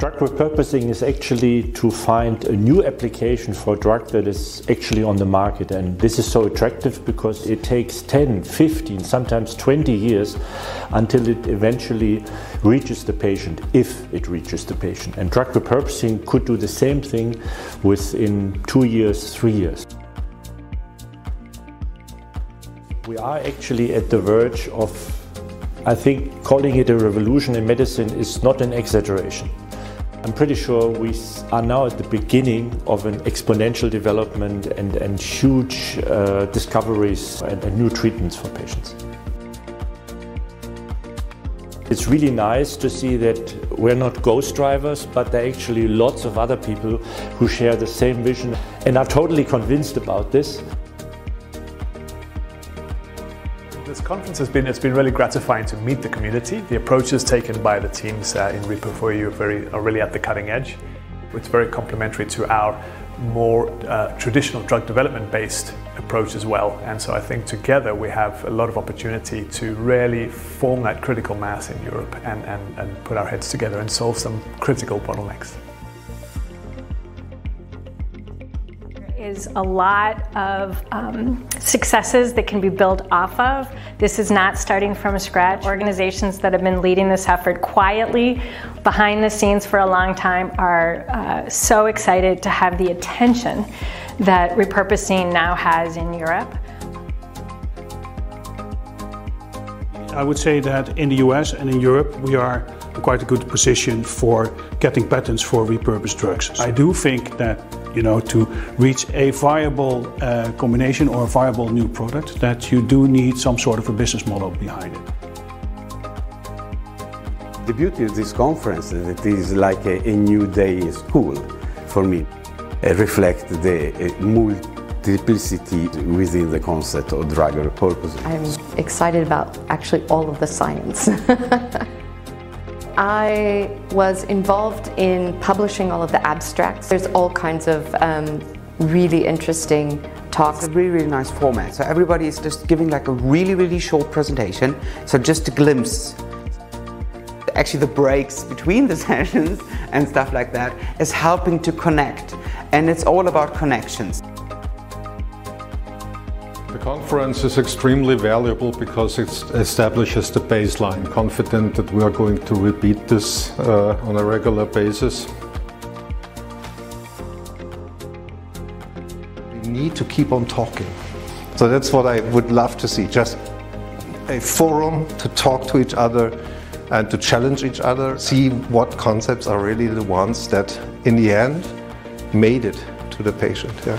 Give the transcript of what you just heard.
Drug repurposing is actually to find a new application for a drug that is actually on the market. And this is so attractive because it takes 10, 15, sometimes 20 years until it eventually reaches the patient, if it reaches the patient. And drug repurposing could do the same thing within two years, three years. We are actually at the verge of, I think, calling it a revolution in medicine is not an exaggeration. I'm pretty sure we are now at the beginning of an exponential development and, and huge uh, discoveries and, and new treatments for patients. It's really nice to see that we're not ghost drivers, but there are actually lots of other people who share the same vision and are totally convinced about this. This conference has been, it's been really gratifying to meet the community. The approaches taken by the teams uh, in REPO4EU are, very, are really at the cutting edge. It's very complementary to our more uh, traditional drug development based approach as well. And so I think together we have a lot of opportunity to really form that critical mass in Europe and, and, and put our heads together and solve some critical bottlenecks. Is a lot of um, successes that can be built off of. This is not starting from scratch. Organizations that have been leading this effort quietly behind the scenes for a long time are uh, so excited to have the attention that repurposing now has in Europe. I would say that in the US and in Europe we are in quite a good position for getting patents for repurposed drugs. I do think that you know, to reach a viable uh, combination or a viable new product, that you do need some sort of a business model behind it. The beauty of this conference is that it is like a, a new day in school for me. It reflects the uh, multiplicity within the concept of drug repurposing. I'm excited about actually all of the science. I was involved in publishing all of the abstracts. There's all kinds of um, really interesting talks. It's a really, really nice format. So everybody is just giving like a really, really short presentation. So just a glimpse. Actually, the breaks between the sessions and stuff like that is helping to connect. And it's all about connections. The conference is extremely valuable because it establishes the baseline, confident that we are going to repeat this uh, on a regular basis. We need to keep on talking. So that's what I would love to see, just a forum to talk to each other and to challenge each other, see what concepts are really the ones that in the end made it to the patient. Yeah.